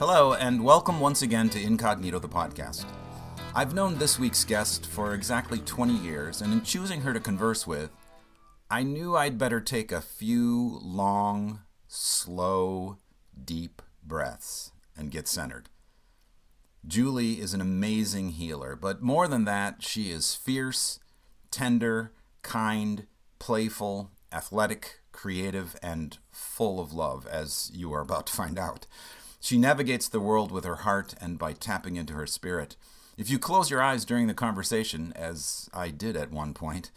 Hello, and welcome once again to Incognito the podcast. I've known this week's guest for exactly 20 years, and in choosing her to converse with, I knew I'd better take a few long, slow, deep breaths and get centered. Julie is an amazing healer, but more than that, she is fierce, tender, kind, playful, athletic, creative, and full of love, as you are about to find out. She navigates the world with her heart and by tapping into her spirit. If you close your eyes during the conversation, as I did at one point,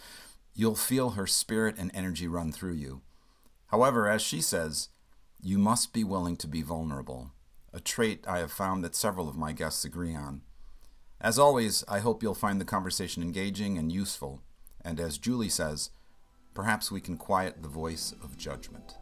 you'll feel her spirit and energy run through you. However, as she says, you must be willing to be vulnerable, a trait I have found that several of my guests agree on. As always, I hope you'll find the conversation engaging and useful, and as Julie says, perhaps we can quiet the voice of judgment.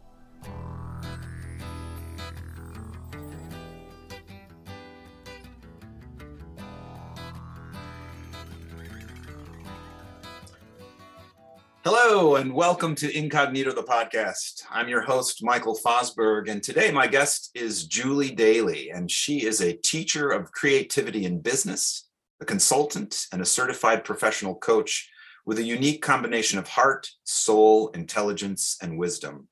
Hello, and welcome to Incognito the podcast. I'm your host, Michael Fosberg, and today my guest is Julie Daley, and she is a teacher of creativity in business, a consultant, and a certified professional coach with a unique combination of heart, soul, intelligence, and wisdom.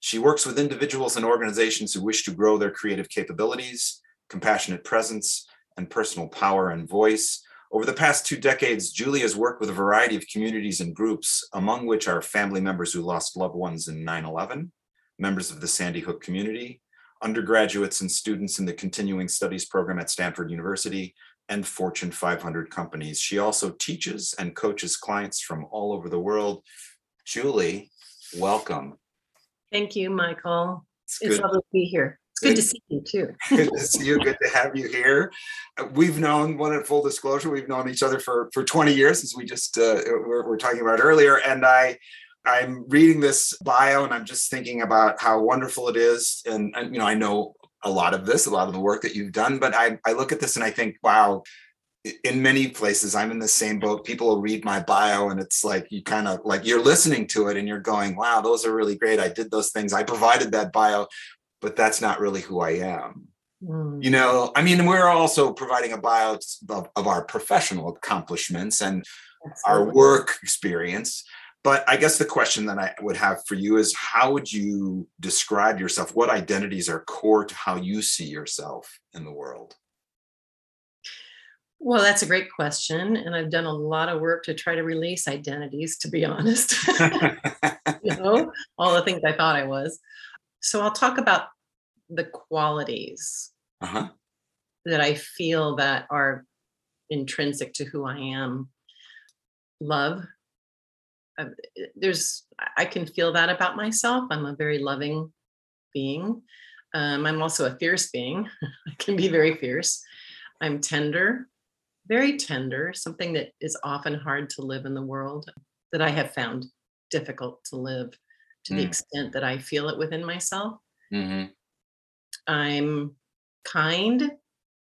She works with individuals and organizations who wish to grow their creative capabilities, compassionate presence, and personal power and voice over the past two decades, Julie has worked with a variety of communities and groups, among which are family members who lost loved ones in 9 11, members of the Sandy Hook community, undergraduates and students in the continuing studies program at Stanford University, and Fortune 500 companies. She also teaches and coaches clients from all over the world. Julie, welcome. Thank you, Michael. It's, it's lovely to be here good to see you too. good to see you. Good to have you here. Uh, we've known one at full disclosure. We've known each other for for 20 years, as we just uh, were, were talking about earlier. And I, I'm reading this bio, and I'm just thinking about how wonderful it is. And, and you know, I know a lot of this, a lot of the work that you've done, but I I look at this and I think, wow. In many places, I'm in the same boat. People will read my bio, and it's like you kind of like you're listening to it, and you're going, "Wow, those are really great. I did those things. I provided that bio." But that's not really who I am. Mm. You know, I mean, we're also providing a bio of, of our professional accomplishments and Absolutely. our work experience. But I guess the question that I would have for you is how would you describe yourself? What identities are core to how you see yourself in the world? Well, that's a great question. And I've done a lot of work to try to release identities, to be honest. you know, all the things I thought I was. So I'll talk about the qualities uh-huh. that I feel that are intrinsic to who I am. Love. There's I can feel that about myself. I'm a very loving being. Um, I'm also a fierce being. I can be very fierce. I'm tender, very tender, something that is often hard to live in the world that I have found difficult to live to mm. the extent that I feel it within myself. Mm-hmm. I'm kind.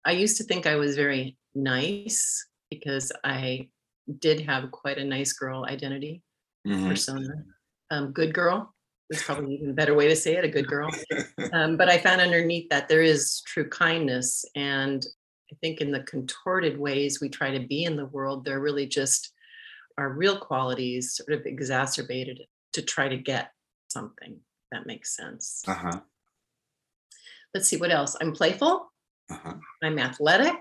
I used to think I was very nice because I did have quite a nice girl identity mm-hmm. persona. Um, good girl is probably even better way to say it, a good girl. Um, but I found underneath that there is true kindness. And I think in the contorted ways we try to be in the world, they're really just our real qualities sort of exacerbated to try to get something that makes sense. Uh-huh let's see what else. I'm playful. Uh-huh. I'm athletic.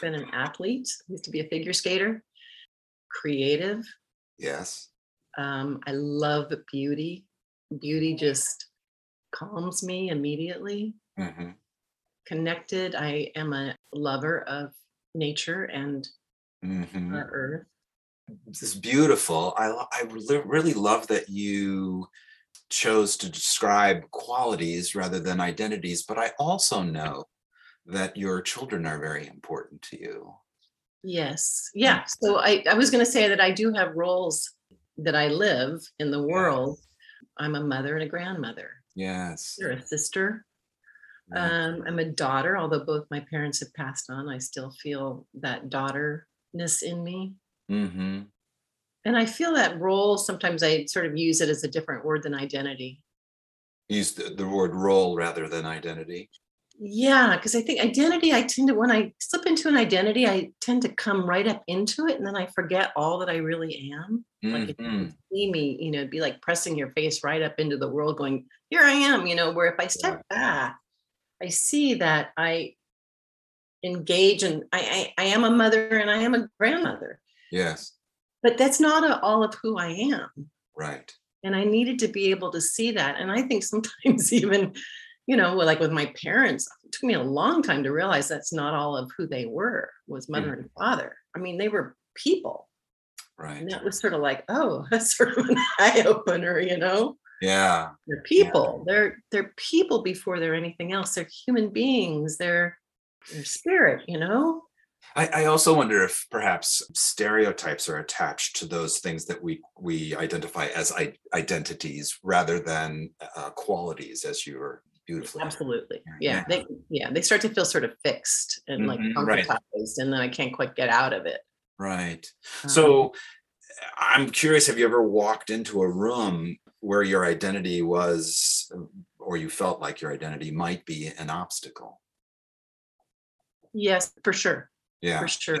Been an athlete. Used to be a figure skater. Creative. Yes. Um, I love beauty. Beauty just calms me immediately. Mm-hmm. Connected. I am a lover of nature and mm-hmm. earth. This is beautiful. I I really love that you chose to describe qualities rather than identities, but I also know that your children are very important to you. Yes. Yeah. So I, I was going to say that I do have roles that I live in the world. I'm a mother and a grandmother. Yes. You're a sister. Um, I'm a daughter, although both my parents have passed on. I still feel that daughterness in me. Mm-hmm. And I feel that role, sometimes I sort of use it as a different word than identity. Use the, the word role rather than identity. Yeah, because I think identity, I tend to, when I slip into an identity, I tend to come right up into it and then I forget all that I really am. Like if you see me, you know, it'd be like pressing your face right up into the world, going, Here I am, you know, where if I step back, I see that I engage and I, I, I am a mother and I am a grandmother, Yes. But that's not all of who I am. Right. and i needed to be able to see that. And i think sometimes even you know like with my parents it took me a long time to realize that's not all of who they were was hmm. mother and father. I mean they were people. Right. and that was sort of like oh that's sort of an eye-opener you know? Yeah. they're people. They're they're people before they're anything else. They're human beings. They're they're spirit you know I, I also wonder if perhaps stereotypes are attached to those things that we we identify as I- identities rather than uh, qualities, as you were beautifully. absolutely Yeah. yeah they yeah they start to feel sort of fixed and like Mhm, right. and then i can't quite get out of it Right. Um, So I'm curious, have you ever walked into a room where your identity was, or you felt like your identity might be an obstacle? yes for sure Yeah. for sure.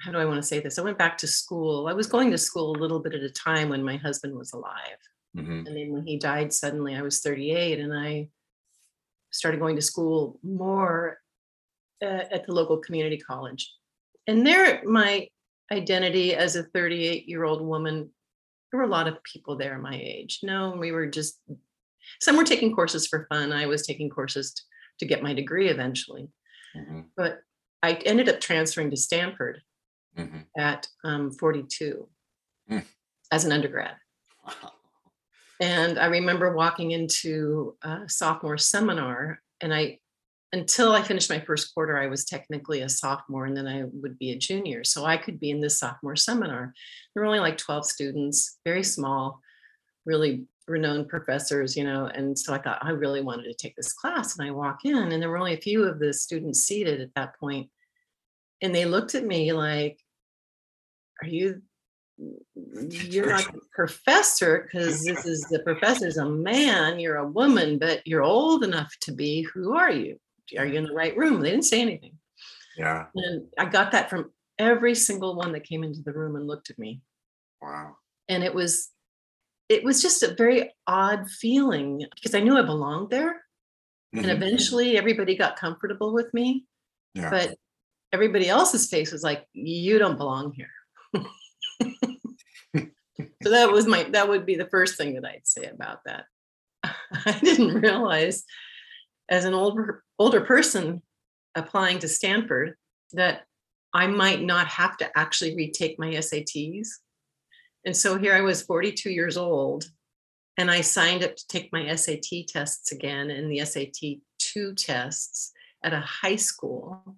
How do I want to say this? I went back to school. I was going to school a little bit at a time when my husband was alive. Mhm. And then when he died suddenly, I was 38 and I started going to school more uh, at the local community college. And there, my identity as a 38 year old woman, there were a lot of people there my age. No, we were just, some were taking courses for fun. I was taking courses t- to get my degree eventually Mhm. but I ended up transferring to Stanford Mhm. at um, 42 Mm. as an undergrad. Wow. And I remember walking into a sophomore seminar, and I, until I finished my first quarter, I was technically a sophomore, and then I would be a junior. So I could be in this sophomore seminar. There were only like 12 students, very small, really renowned professors, you know. And so I thought I really wanted to take this class. And I walk in, and there were only a few of the students seated at that point, And they looked at me like, Are you you're not the professor because this is the professor's a man, you're a woman, but you're old enough to be. Who are you? Are you in the right room? They didn't say anything. Yeah. And I got that from every single one that came into the room and looked at me. Wow. And it was it was just a very odd feeling because I knew I belonged there. And Mhm. eventually everybody got comfortable with me. Yeah. But everybody else's face was like, you don't belong here. so that was my that would be the first thing that I'd say about that. I didn't realize as an older older person applying to Stanford that I might not have to actually retake my SATs. And so here I was 42 years old and I signed up to take my SAT tests again and the SAT 2 tests at a high school.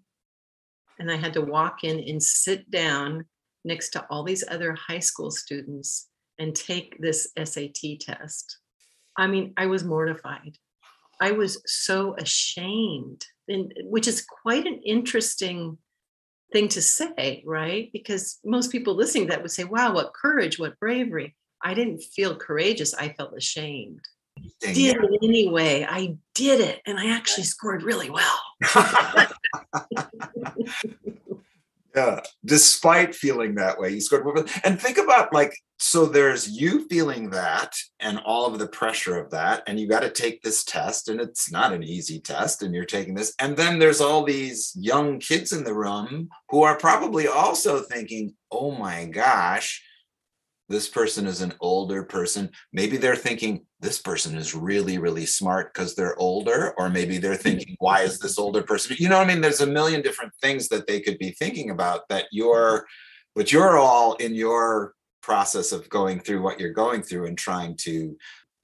And I had to walk in and sit down next to all these other high school students and take this SAT test. I mean, I was mortified. I was so ashamed, and which is quite an interesting thing to say, right? Because most people listening to that would say, wow, what courage, what bravery. I didn't feel courageous. I felt ashamed. Dang, Did it anyway. I did it. And I actually scored really well. yeah. Despite feeling that way, you scored. And think about like, so there's you feeling that and all of the pressure of that, and you got to take this test, and it's not an easy test, and you're taking this. And then there's all these young kids in the room who are probably also thinking, oh my gosh, this person is an older person. Maybe they're thinking this person is really, really smart because they're older, or maybe they're thinking, why is this older person? You know, what I mean, there's a million different things that they could be thinking about that you're, but you're all in your process of going through what you're going through and trying to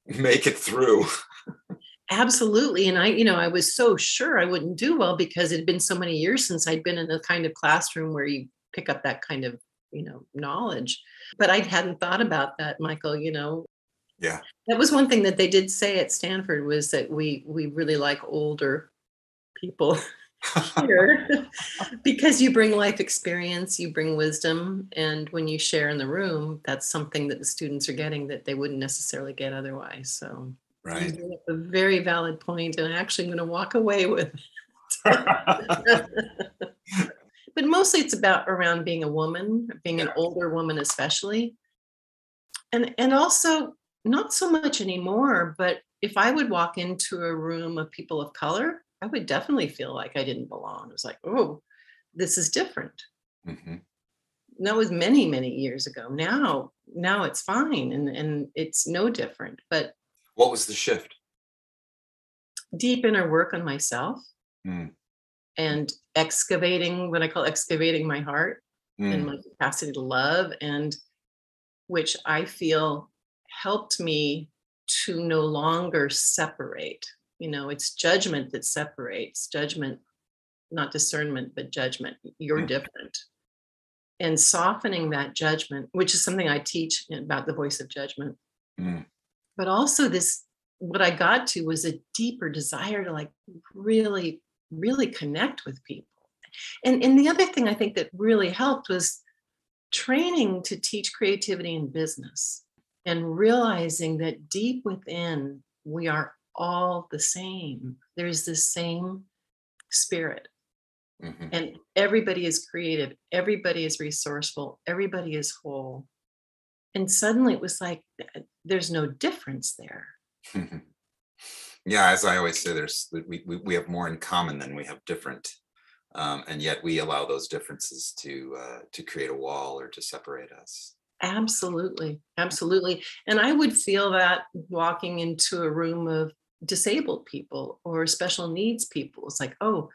make it through. Absolutely. And I, you know, I was so sure I wouldn't do well because it had been so many years since I'd been in a kind of classroom where you pick up that kind of, you know, knowledge. But I hadn't thought about that, Michael, you know. Yeah. That was one thing that they did say at Stanford was that we we really like older people here because you bring life experience, you bring wisdom, and when you share in the room, that's something that the students are getting that they wouldn't necessarily get otherwise. So Right. a very valid point, and actually I'm going to walk away with but mostly it's about around being a woman, being an older woman especially. And and also not so much anymore, but if I would walk into a room of people of color, I would definitely feel like I didn't belong. It was like, oh, this is different. Mhm. That was many, many years ago. Now, now it's fine and, and it's no different. But What was the shift? deep inner work on myself Mm. And excavating what I call excavating my heart and Mm. my capacity to love and which I feel helped me to no longer separate. You know, it's judgment that separates, judgment, not discernment, but judgment. You're Mhm. different. And softening that judgment, which is something I teach about the voice of judgment. Mm. But also, this what I got to was a deeper desire to like really, really connect with people. And, and the other thing I think that really helped was training to teach creativity in business and realizing that deep within we are all the same. There's the same spirit, Mhm. and everybody is creative, everybody is resourceful, everybody is whole. And suddenly it was like there's no difference there. yeah, as I always say, there's we, we, we have more in common than we have different. Um, and yet we allow those differences to uh, to create a wall or to separate us. Absolutely. Absolutely. And I would feel that walking into a room of disabled people or special needs people. It's like, oh,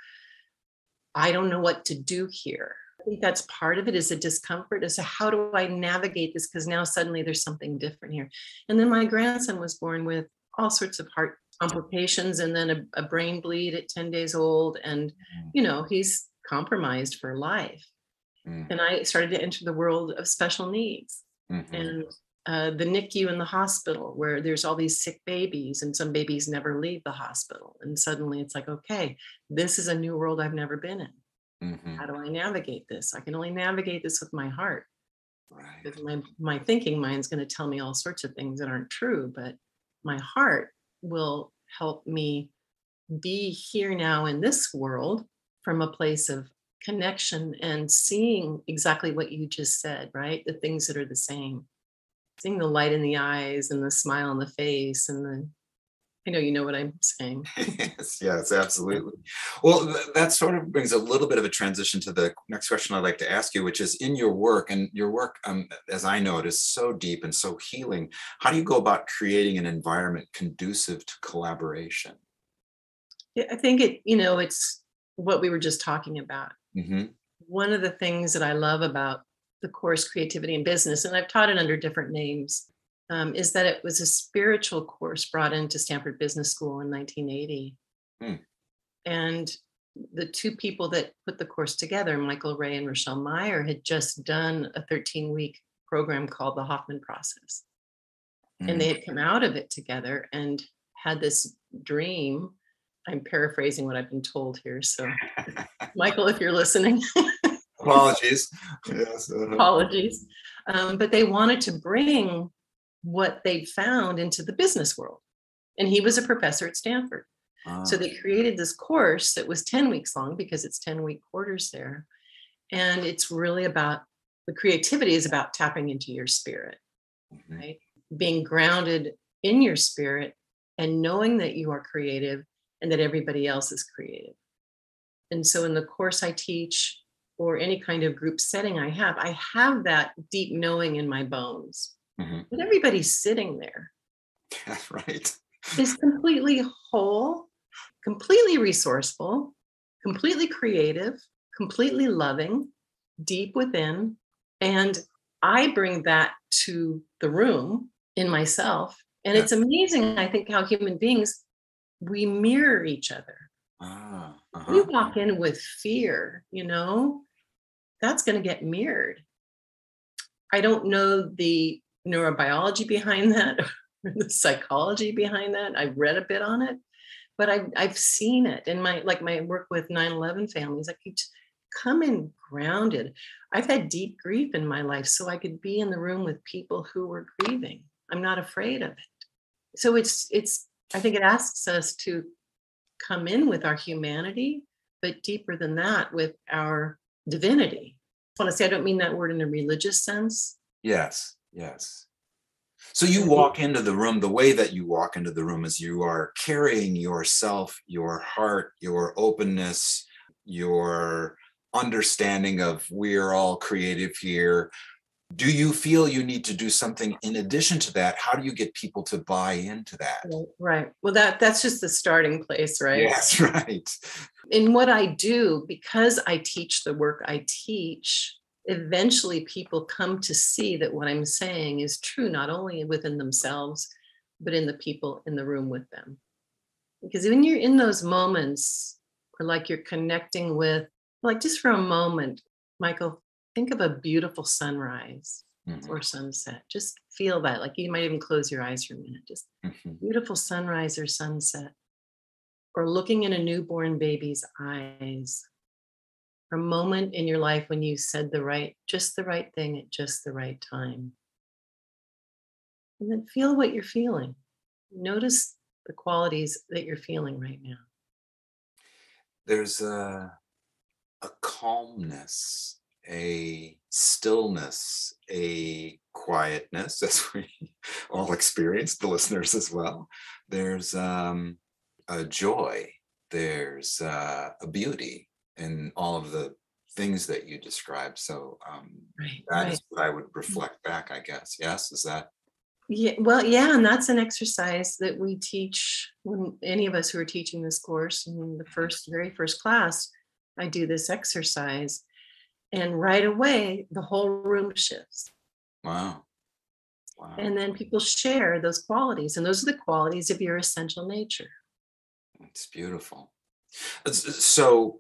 I don't know what to do here. I think that's part of it is a discomfort as to how do I navigate this? Because now suddenly there's something different here. And then my grandson was born with all sorts of heart complications and then a, a brain bleed at 10 days old. And, you know, he's compromised for life. Mm. And I started to enter the world of special needs Mhm. and uh, the NICU in the hospital, where there's all these sick babies, and some babies never leave the hospital. And suddenly it's like, okay, this is a new world I've never been in. Mhm. How do I navigate this? I can only navigate this with my heart. Right. My, my thinking mind's going to tell me all sorts of things that aren't true, but my heart will help me be here now in this world from a place of connection and seeing exactly what you just said, right? The things that are the same. Seeing the light in the eyes and the smile on the face and the I know you know what I'm saying. yes, yes, absolutely. Well, th- that sort of brings a little bit of a transition to the next question I'd like to ask you, which is in your work, and your work, um, as I know it, is so deep and so healing. How do you go about creating an environment conducive to collaboration? Yeah, I think it, you know, it's what we were just talking about. hmm One of the things that I love about the course Creativity in Business, and I've taught it under different names, um, is that it was a spiritual course brought into Stanford Business School in 1980. Hmm. And the two people that put the course together, Michael Ray and Rochelle Meyer, had just done a 13 week program called the Hoffman Process. And they had come out of it together and had this dream. I'm paraphrasing what I've been told here. So, Michael, if you're listening, Apologies. yes. uh-huh. apologies. Um, but they wanted to bring what they found into the business world. And he was a professor at Stanford. So Ah, they created this course that was 10 weeks long because it's 10 week quarters there. And it's really about the creativity is about tapping into your spirit, mhm. right? Being grounded in your spirit and knowing that you are creative and that everybody else is creative. And so in the course I teach or any kind of group setting I have, I have that deep knowing in my bones. Mhm. But everybody's sitting there That's right. is completely whole, completely resourceful, completely creative, completely loving, deep within. And I bring that to the room in myself. And Yeah. it's amazing, I think, how human beings, we mirror each other. Ah, We uh-huh. walk in with fear, you know, that's going to get mirrored. I don't know the neurobiology behind that, or the psychology behind that. I've read a bit on it, but I've, I've seen it in my, like my work with 9 11 families. I could come in grounded. I've had deep grief in my life, so I could be in the room with people who were grieving. I'm not afraid of it. So it's, it's I think it asks us to come in with our humanity, but deeper than that, with our divinity. I want to say I don't mean that word in a religious sense. Yes, yes. So you walk into the room, the way that you walk into the room is you are carrying yourself, your heart, your openness, your understanding of we're all creative here. Do you feel you need to do something in addition to that? How do you get people to buy into that? Right. Well, that that's just the starting place, right? Yes, right. In what I do, because I teach the work I teach, eventually people come to see that what I'm saying is true, not only within themselves, but in the people in the room with them. Because when you're in those moments, or like you're connecting with, like just for a moment, Michael, think of a beautiful sunrise mm-hmm. or sunset. Just feel that. Like you might even close your eyes for a minute. Just mm-hmm. beautiful sunrise or sunset. Or looking in a newborn baby's eyes a moment in your life when you said the right, just the right thing at just the right time. And then feel what you're feeling. Notice the qualities that you're feeling right now. There's a, a calmness, a stillness, a quietness, as we all experience, the listeners as well. There's um, a joy, there's uh, a beauty, in all of the things that you described. So um, right, that right. is what I would mm. reflect back, I guess. Yes, is that? Yeah, well, yeah, and that's an exercise that we teach when any of us who are teaching this course in the first, very first class. I do this exercise, and right away the whole room shifts. Wow. Wow. And then people share those qualities, and those are the qualities of your essential nature. It's beautiful. So,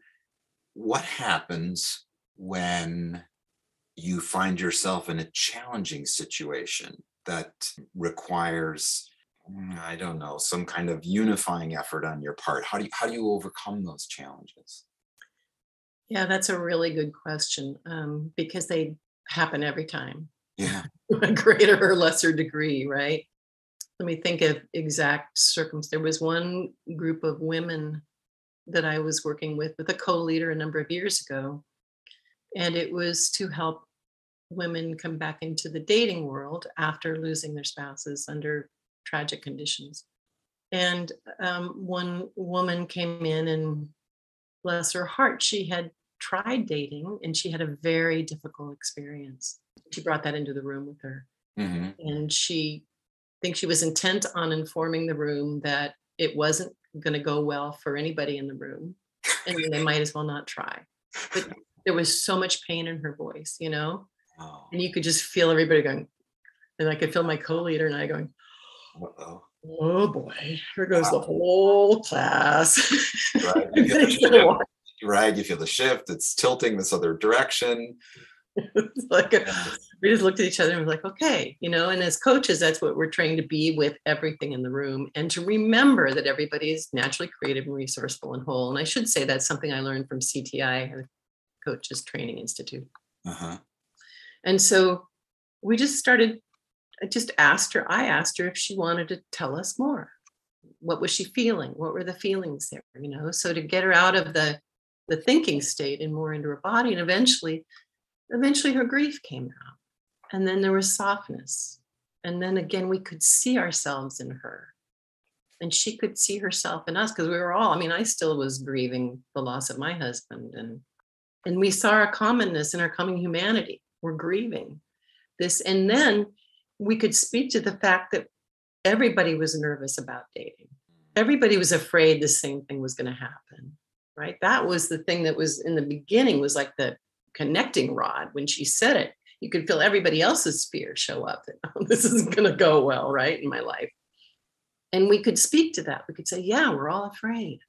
what happens when you find yourself in a challenging situation that requires mm, i don't know some kind of unifying effort on your part? How do you how do you overcome those challenges? Yeah that's a really good question um, because they happen every time. Yeah. A greater or lesser degree right? Let me think of exact circumstance there was one group of women that I was working with with a co-leader a number of years ago. And it was to help women come back into the dating world after losing their spouses under tragic conditions. And um, one woman came in and bless her heart, she had tried dating and she had a very difficult experience. She brought that into the room with her. Mm-hmm. And she I think she was intent on informing the room that it wasn't going to go well for anybody in the room and they might as well not try but there was so much pain in her voice you know oh. and you could just feel everybody going and i could feel my co-leader and i going Uh-oh. oh boy here goes wow. the whole class right. You right you feel the shift it's tilting this other direction like we just looked at each other and was like, okay, you know, and as coaches, that's what we're trained to be with everything in the room and to remember that everybody is naturally creative and resourceful and whole. And I should say that's something I learned from CTI, the Coaches Training Institute. Uh-huh. And so we just started, I just asked her, I asked her if she wanted to tell us more. What was she feeling? What were the feelings there? You know, so to get her out of the the thinking state and more into her body. And eventually eventually her grief came out. And then there was softness. And then again, we could see ourselves in her. And she could see herself in us because we were all, I mean, I still was grieving the loss of my husband. And and we saw our commonness and our coming humanity. We're grieving this. And then we could speak to the fact that everybody was nervous about dating. Everybody was afraid the same thing was going to happen. Right. That was the thing that was in the beginning was like the connecting rod when she said it you could feel everybody else's fear show up that oh, this isn't going to go well right in my life. And we could speak to that. We could say yeah we're all afraid.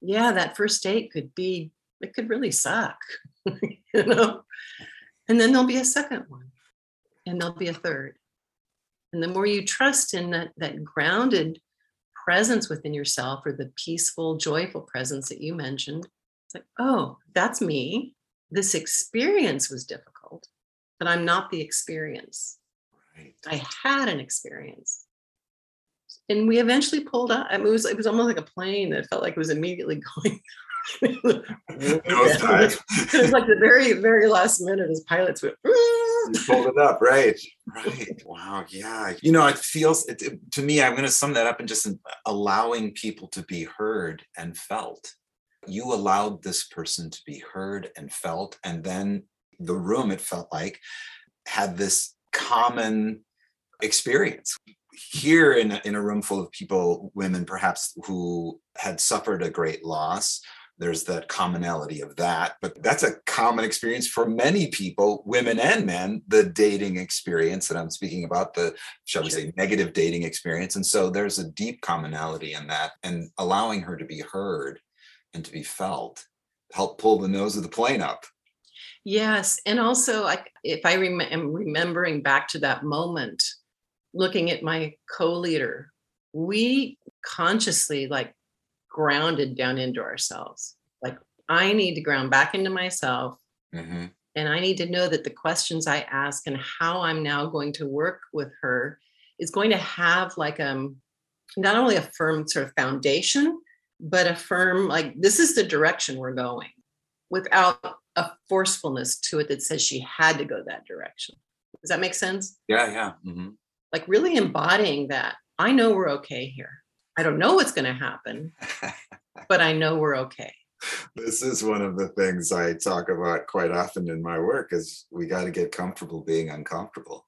Yeah that first date could be it could really suck you know? And then there'll be a second one and there'll be a third. And the more you trust in that that grounded presence within yourself or the peaceful joyful presence that you mentioned it's like oh that's me this experience was difficult, but I'm not the experience. Right. I had an experience. and we eventually pulled up. I mean, it was it was almost like a plane that felt like it was immediately going. It was like the very very last minute as pilots went. Pulled it up, right? Right. Wow. Yeah. You know, it feels it, it- to me. I'm going to sum that up in just allowing people to be heard and felt. You allowed this person to be heard and felt, and then the room. It felt like had this common experience here in a, in a room full of people women perhaps who had suffered a great loss there's that commonality of that but that's a common experience for many people women and men the dating experience that i'm speaking about the shall we say negative dating experience and so there's a deep commonality in that and allowing her to be heard and to be felt help pull the nose of the plane up Yes, and also I, if I rem- am remembering back to that moment, looking at my co-leader, we consciously like grounded down into ourselves. Like I need to ground back into myself, Mhm. and I need to know that the questions I ask and how I'm now going to work with her is going to have like um not only a firm sort of foundation, but affirm like this is the direction we're going without a forcefulness to it that says she had to go that direction. Does that make sense? yeah yeah mhm. Like really embodying that. I know we're okay here. I don't know what's going to happen, but I know we're okay. this is one of the things I talk about quite often in my work is we got to get comfortable being uncomfortable.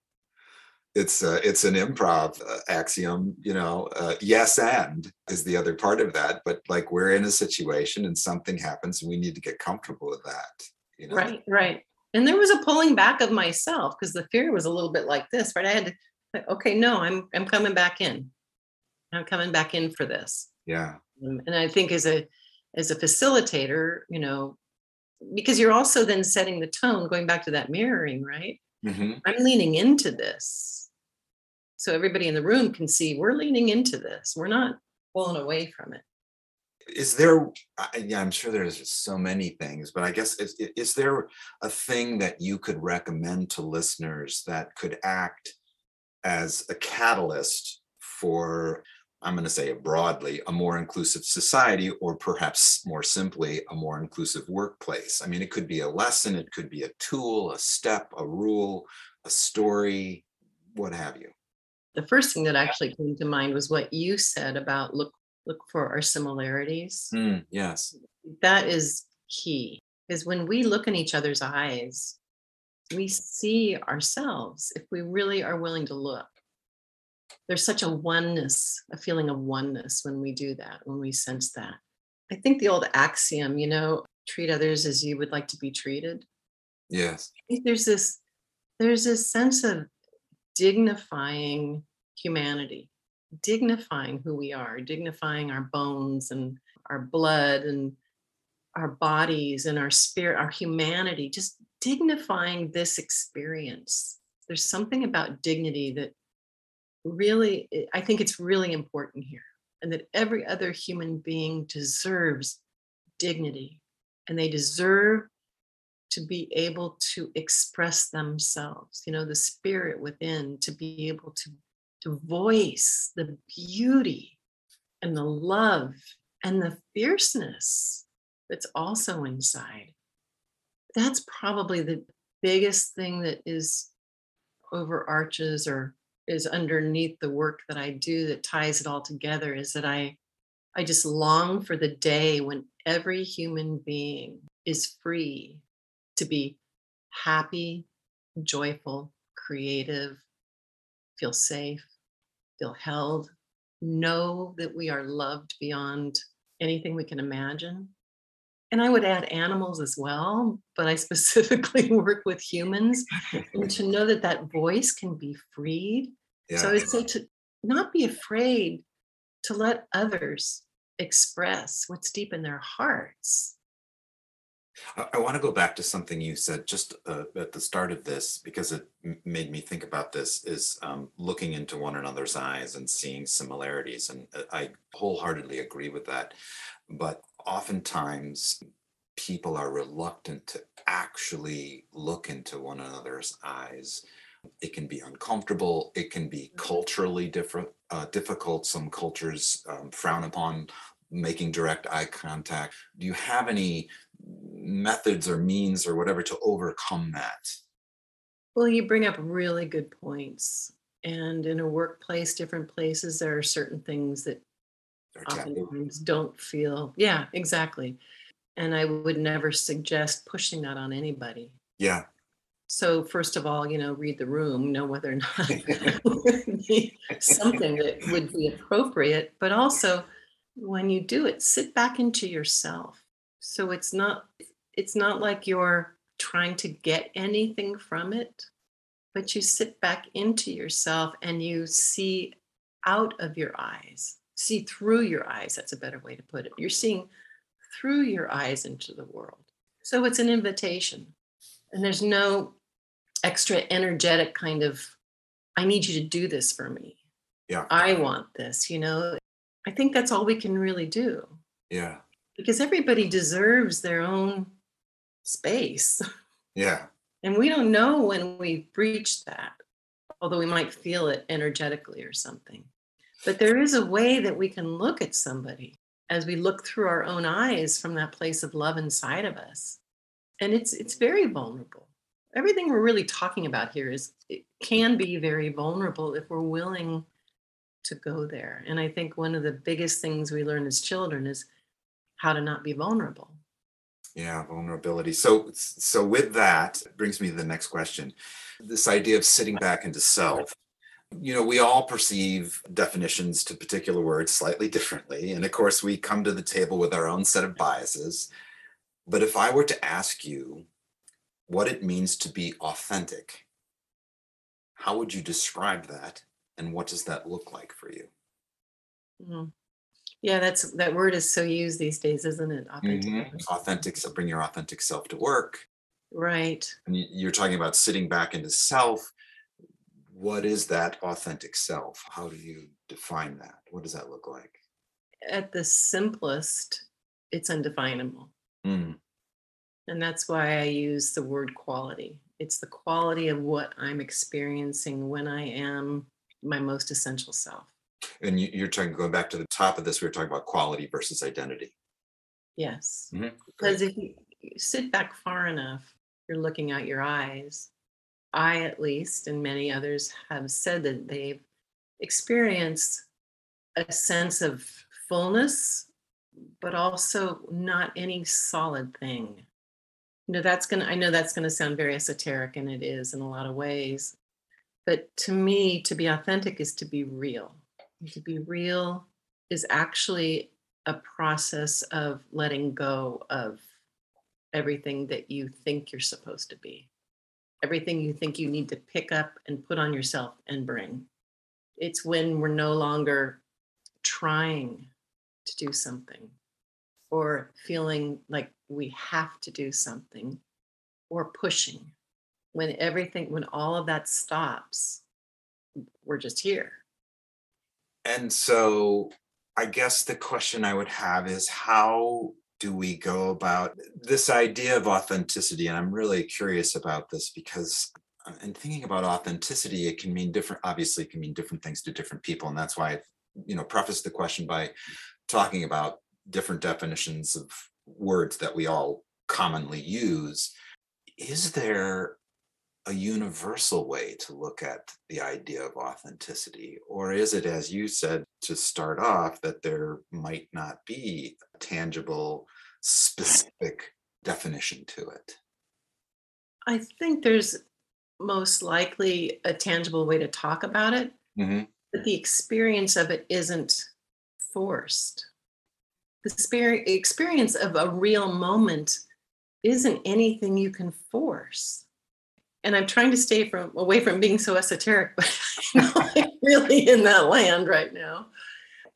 It's uh, it's an improv uh, axiom, you know. Uh, yes, and is the other part of that. But like we're in a situation and something happens, and we need to get comfortable with that. You know? Right, right. And there was a pulling back of myself because the fear was a little bit like this, right? I had to, like, okay, no, I'm I'm coming back in. I'm coming back in for this. Yeah. Um, and i think as a as a facilitator you know because you're also then setting the tone going back to that mirroring right Mhm. i'm leaning into this so everybody in the room can see we're leaning into this. We're not pulling away from it. Is there yeah i'm sure there's so many things but i guess is, is there a thing that you could recommend to listeners that could act as a catalyst for i'm going to say it broadly a more inclusive society or perhaps more simply a more inclusive workplace? I mean it could be a lesson it could be a tool a step a rule a story what have you the first thing that actually came to mind was what you said about look look for our similarities. Hmm, yes. That is key is when we look in each other's eyes we see ourselves if we really are willing to look. There's such a oneness a feeling of oneness when we do that when we sense that. I think the old axiom you know treat others as you would like to be treated. Yes. There's this there's this sense of dignifying humanity dignifying who we are dignifying our bones and our blood and our bodies and our spirit our humanity just dignifying this experience. There's something about dignity that really i think it's really important here and that every other human being deserves dignity and they deserve to be able to express themselves you know the spirit within to be able to to voice the beauty and the love and the fierceness that's also inside. That's probably the biggest thing that is overarches or is underneath the work that i do that ties it all together is that i i just long for the day when every human being is free to be happy, joyful, creative, feel safe, feel held, know that we are loved beyond anything we can imagine. And I would add animals as well, but I specifically work with humans and to know that that voice can be freed. yeah So I would say to not be afraid to let others express what's deep in their hearts. I, I want to go back to something you said just uh, at the start of this because it m- made me think about this is um, looking into one another's eyes and seeing similarities. And uh, I wholeheartedly agree with that. But oftentimes people are reluctant to actually look into one another's eyes. It can be uncomfortable uncomfortable. It can be culturally different, uh, difficult. Some cultures um, frown upon making direct eye contact. Do you have any methods or means or whatever to overcome that? Well, you bring up really good points. And in a workplace, different places, there are certain things that oftentimes don't feel, yeah, exactly. And I would never suggest pushing that on anybody. Yeah. So first of all, you know, read the room, know whether or not it would be something that would be appropriate, but also when you do it, sit back into yourself. So it's not it's not like you're trying to get anything from it, but you sit back into yourself and you see out of your eyes, see through your eyes. That's a better way to put it. You're seeing through your eyes into the world. So it's an invitation. And there's no extra energetic kind of, I need you to do this for me. Yeah. I want this, you know. I think that's all we can really do. Yeah. Because everybody deserves their own space. Yeah. And we don't know when we've breached that, although we might feel it energetically or something. But there is a way that we can look at somebody as we look through our own eyes from that place of love inside of us. And it's it's very vulnerable. Everything we're really talking about here is it can be very vulnerable if we're willing to go there. And I think one of the biggest things we learn as children is how to not be vulnerable. Yeah, vulnerability. So so with that brings me to the next question. This idea of sitting back into self. You know, we all perceive definitions to particular words slightly differently. And of course, we come to the table with our own set of biases. But if I were to ask you what it means to be authentic, how would you describe that? And what does that look like for you? Mhm. Yeah, that's that word is so used these days, isn't it? Authentic. Mhm. Authentic, so bring your authentic self to work. Right. And you- you're talking about sitting back into self. What is that authentic self? How do you define that? What does that look like? At the simplest, it's undefinable. Mm, And that's why I use the word quality. It's the quality of what I'm experiencing when I am my most essential self. And you, you're talking going back to the top of this. We were talking about quality versus identity. Yes. Mhm, Because if you sit back far enough, you're looking out your eyes. I, at least, and many others have said that they've experienced a sense of fullness, but also not any solid thing. You know, that's going to, I know that's going to sound very esoteric, and it is in a lot of ways. But to me, to be authentic is to be real. And to be real is actually a process of letting go of everything that you think you're supposed to be, everything you think you need to pick up and put on yourself and bring. It's when we're no longer trying to do something or feeling like we have to do something or pushing. When everything, when all of that stops, we're just here. And so I guess the question I would have is how do we go about this idea of authenticity? And I'm really curious about this because uh, in thinking about authenticity, it can mean different, obviously, it can mean different things to different people. And that's why I, you know, preface the question by talking about different definitions of words that we all commonly use. Is there a universal way to look at the idea of authenticity? Or is it, as you said to start off, that there might not be a tangible, specific definition to it? I think there's most likely a tangible way to talk about it, Mhm. but the experience of it isn't forced. The experience of a real moment isn't anything you can force. And I'm trying to stay from away from being so esoteric, but I'm really in that land right now.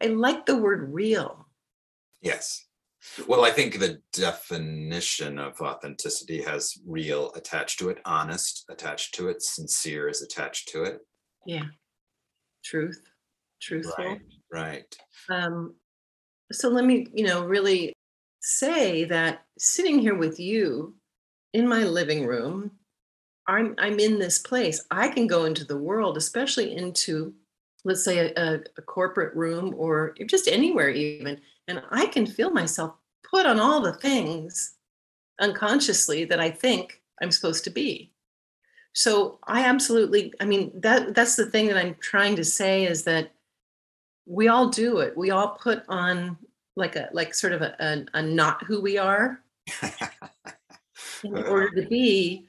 I like the word real. Yes. Well, I think the definition of authenticity has real attached to it, honest attached to it, sincere is attached to it. Yeah. Truth. Truthful. Right. Right. Um, so let me, you know, really say that sitting here with you in my living room, I'm I'm in this place. I can go into the world, especially into let's say a, a, corporate room or just anywhere even, and I can feel myself put on all the things unconsciously that I think I'm supposed to be. So I absolutely, I mean, that that's the thing that I'm trying to say is that we all do it. We all put on like a like sort of a, a, a not who we are in order to be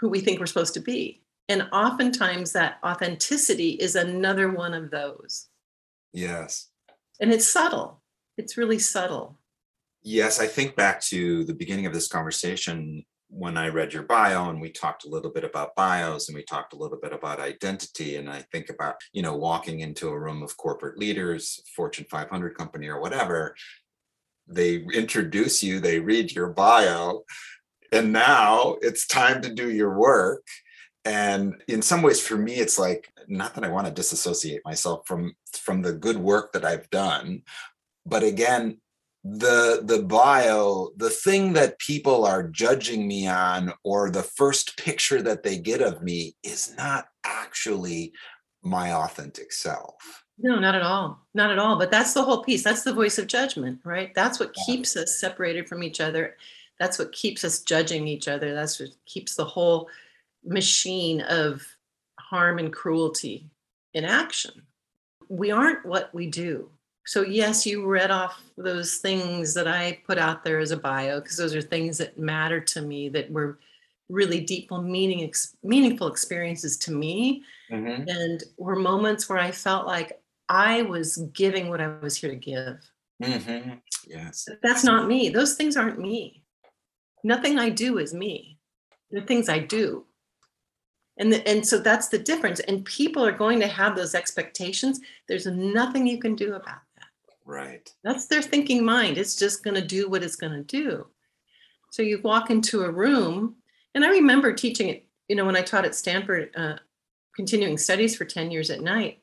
who we think we're supposed to be. And oftentimes that authenticity is another one of those. Yes. And it's subtle. It's really subtle. Yes, I think back to the beginning of this conversation when I read your bio and we talked a little bit about bios and we talked a little bit about identity. And I think about, you know, walking into a room of corporate leaders, Fortune 500 company or whatever, they introduce you, they read your bio, and now it's time to do your work. And in some ways, for me, it's like not that I want to disassociate myself from from the good work that I've done, but again, the the bio the thing that people are judging me on or the first picture that they get of me is not actually my authentic self. No not at all. Not at all. But that's the whole piece. That's the voice of judgment right? That's what keeps us separated from each other that's what keeps us judging each other. That's what keeps the whole machine of harm and cruelty in action. We aren't what we do. So yes you read off those things that i put out there as a bio because those are things that matter to me that were really deep meaning ex- meaningful experiences to me. Mm-hmm. and were moments where i felt like i was giving what i was here to give. Mm-hmm. yes. That's not me. Those things aren't me nothing i do is me the things i do and the, and so that's the difference and people are going to have those expectations there's nothing you can do about that. Right. That's their thinking mind. It's just going to do what it's going to do. So you walk into a room, and I remember teaching it, you know, when I taught at Stanford, uh, continuing studies for 10 years at night.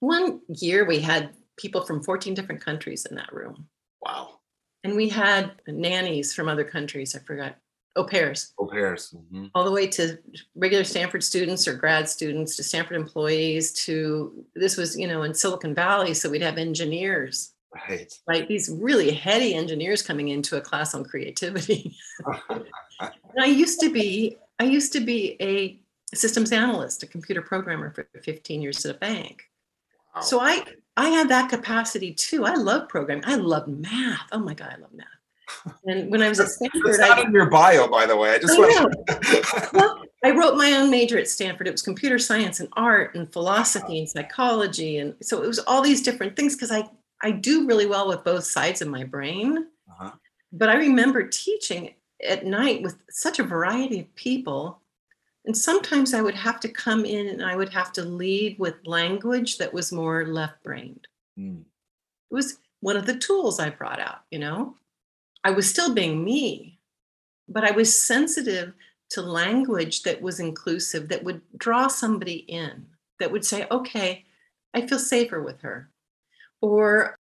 One year we had people from 14 different countries in that room. Wow. And we had nannies from other countries. I forgot au pairs. Au pairs. Mm-hmm. All the way to regular Stanford students or grad students to Stanford employees to this was, you know, in Silicon Valley. So we'd have engineers Right. Like these really heady engineers coming into a class on creativity. I used to be, I used to be a systems analyst, a computer programmer for 15 years at a bank. Wow. So I I had that capacity too. I love programming. I love math. Oh my God, I love math. And when I was at Stanford, it's not I, in your bio, by the way. I just I want well, I wrote my own major at Stanford. It was computer science and art and philosophy and psychology, and so it was all these different things because I I do really well with both sides of my brain. Uh-huh. But I remember teaching at night with such a variety of people. And sometimes I would have to come in and I would have to lead with language that was more left brained. Mm. It was one of the tools I brought out, you know. I was still being me, but I was sensitive to language that was inclusive, that would draw somebody in, that would say, okay, I feel safer with her. Or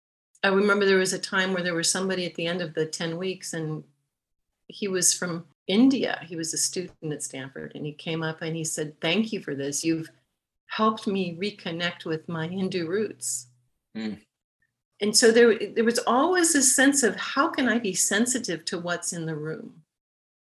I remember there was a time where there was somebody at the end of the 10 weeks and he was from India. He was a student at Stanford and he came up and he said, Thank you for this. You've helped me reconnect with my Hindu roots. Mm. And so there, there was always a sense of how can I be sensitive to what's in the room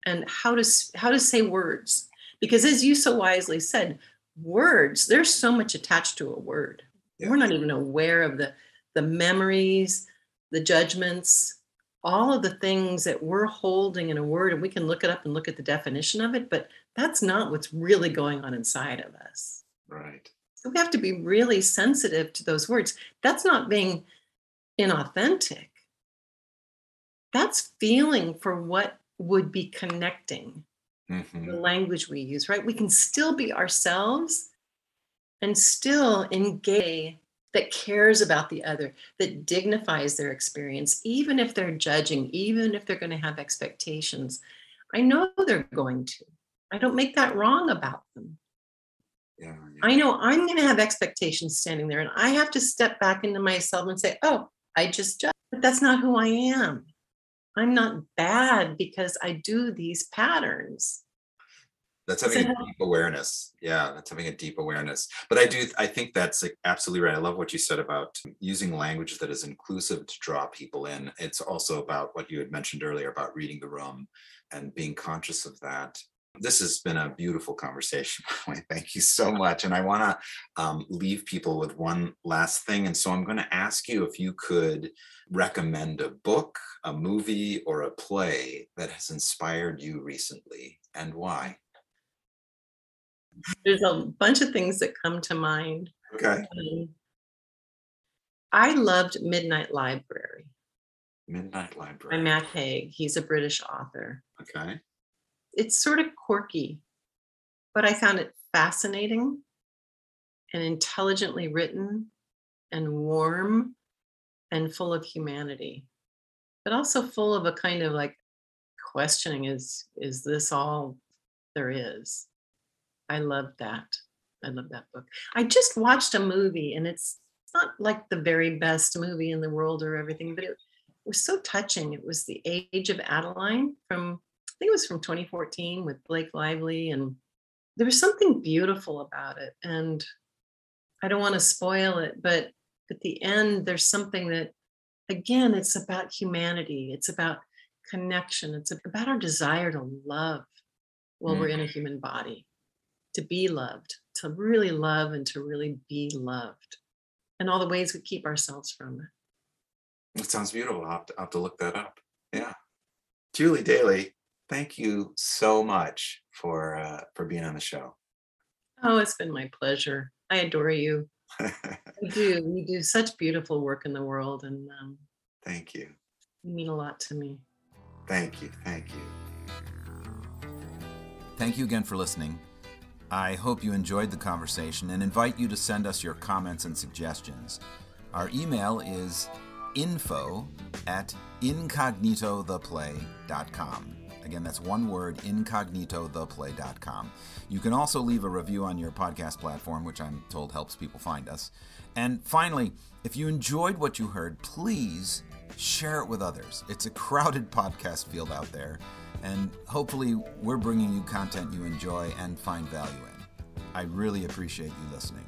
and how to, how to say words. Because as you so wisely said, words, there's so much attached to a word. Yeah. We're not even aware of the the memories, the judgments, all of the things that we're holding in a word, and we can look it up and look at the definition of it, but that's not what's really going on inside of us. Right. So we have to be really sensitive to those words. That's not being inauthentic. That's feeling for what would be connecting mm-hmm. the language we use, right? We can still be ourselves and still engage that cares about the other, that dignifies their experience, even if they're judging, even if they're going to have expectations. I know they're going to. I don't make that wrong about them. Yeah, yeah. I know I'm going to have expectations standing there, and I have to step back into myself and say, oh, I just judge. But that's not who I am. I'm not bad because I do these patterns. That's having a deep awareness. Yeah, that's having a deep awareness. But I do, I think that's absolutely right. I love what you said about using language that is inclusive to draw people in. It's also about what you had mentioned earlier about reading the room and being conscious of that. This has been a beautiful conversation. Thank you so much. And I want to um, leave people with one last thing. And so I'm going to ask you if you could recommend a book, a movie, or a play that has inspired you recently and why. There's a bunch of things that come to mind. Okay. Um, I loved Midnight Library. Midnight Library. By Matt Haig. He's a British author. Okay. It's sort of quirky, but I found it fascinating and intelligently written and warm and full of humanity, but also full of a kind of like questioning is is this all there is? I love that. I love that book. I just watched a movie and it's not like the very best movie in the world or everything, but it was so touching. It was The Age of Adaline from, I think it was from 2014 with Blake Lively. And there was something beautiful about it. And I don't want to spoil it, but at the end, there's something that, again, it's about humanity, it's about connection, it's about our desire to love while mm. we're in a human body to be loved, to really love and to really be loved, and all the ways we keep ourselves from it. It sounds beautiful. I'll have to, I'll have to look that up. Yeah. Julie Daley, thank you so much for uh, for being on the show. Oh, it's been my pleasure. I adore you. you do. You do such beautiful work in the world, and um, thank you. You mean a lot to me. Thank you. Thank you. Thank you again for listening. I hope you enjoyed the conversation and invite you to send us your comments and suggestions. Our email is info at incognitotheplay.com. Again, that's one word, incognitotheplay.com. You can also leave a review on your podcast platform, which I'm told helps people find us. And finally, if you enjoyed what you heard, please share it with others. It's a crowded podcast field out there and hopefully we're bringing you content you enjoy and find value in. I really appreciate you listening.